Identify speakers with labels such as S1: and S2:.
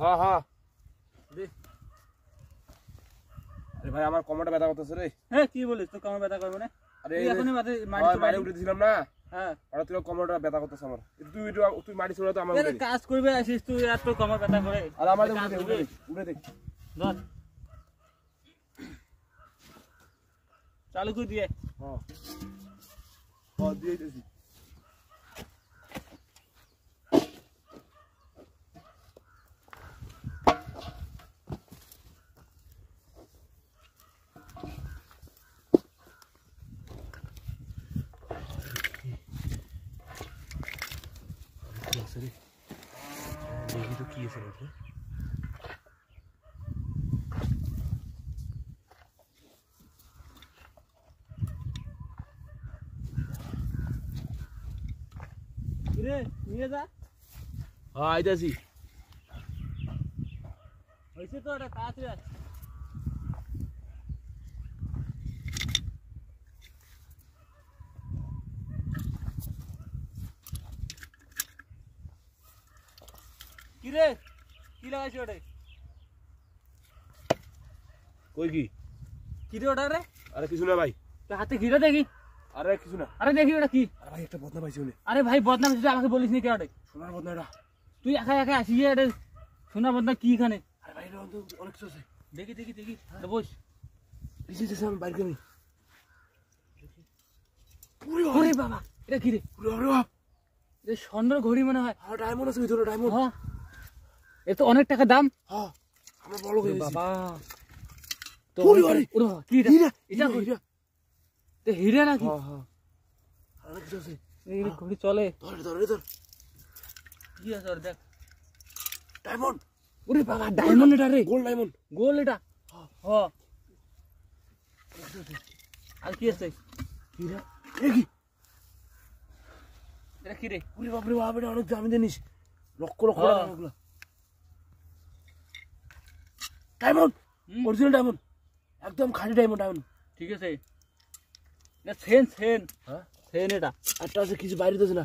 S1: হ্যাঁ হ্যাঁ আরে ভাই আমার কমরটা ব্যথা করতেছে রে।
S2: হ্যাঁ কি বলিস? তো কমর ব্যথা করবে না?
S1: আরে
S2: এখনই মাঠে মাটি
S1: আমার
S2: চলে
S1: বাইরে
S2: আয়।
S1: উঠে দিছিলাম না?
S2: হ্যাঁ।
S1: আর তুই কমরটা ব্যথা করতেছে আমার। তুই তুই মাটি ছোড়া তো আমার
S2: এর
S1: উঠে দে।
S2: কাজ করবে আসিস তুই আর তোর কমর ব্যথা করে।
S1: আর আমার উঠে উঠে উঠে দে
S2: ধর। চালু করে দিয়ে।
S1: হ্যাঁ দিয়ে দিয়েছি দেখি তো কি আছে নাকি
S2: রে নিয়ে যা।
S1: আইতাছি।
S2: হয়েছে তো এটা তাড়াতাড়ি আয়। কি রে কি লাগাইছি ওটা
S1: কই কি?
S2: কি রে ওটা রে?
S1: আরে কিছু না ভাই।
S2: হাতে ঘিরে দেখি।
S1: আরে কিছু না।
S2: আরে দেখি ওটা কি।
S1: আরে ভাই একটা বদনা পাইছি
S2: আরে ভাই বদনাম তুই আমাকে বলিস নি কে ওটা
S1: সোনার বদনা এটা।
S2: তুই একা একা আসি এটা সোনা বদনাম কি এখানে?
S1: আরে ভাই অনেক কিছু আছে।
S2: দেখি দেখি দেখি। বস।
S1: যেতে আমি বাইরে
S2: ওরে বাবা। এটা কি রে?
S1: উরে বাবা,
S2: এটা স্বর্ণের ঘড়ি মনে হয়।
S1: ডায়মন্ড আছে ভিতরে ডায়মন্ড
S2: হ্যাঁ। এ তো অনেক টাকা দাম।
S1: হ্যাঁ আমরা বড় হয়ে
S2: বাবা। তো
S1: ওরে
S2: ওরে। ওরে বাবা কি
S1: হীরা
S2: এটা
S1: হীরা
S2: তো হিরে নাকি?
S1: হ্যাঁ হ্যাঁ। আর কিছু আছে?
S2: এই ঘড়ি চলে।
S1: ধর ধর ধর
S2: কি আছে ওর দেখ।
S1: ডায়মন্ড।
S2: ওরে বাবা ডায়মন্ড। এটা রে।
S1: Gold diamond.
S2: গোল এটা। হ। আর কি আছে?
S1: হীরা এ কি?
S2: এটা কি রে?
S1: উরে বাপ রে বাপ এটা অনেক দামি জিনিস। লক্ষ লক্ষ
S2: হ্যাঁ।
S1: টাকা ডায়মন্ড। অরিজিনাল ডায়মন্ড একদম খাঁটি ডায়মন্ড ডায়মন্ড।
S2: ঠিক আছে। না সেন সেন।
S1: হ্যাঁ?
S2: সেন এটা।
S1: একটা আছে কিছু বাইরে দিতেছে না।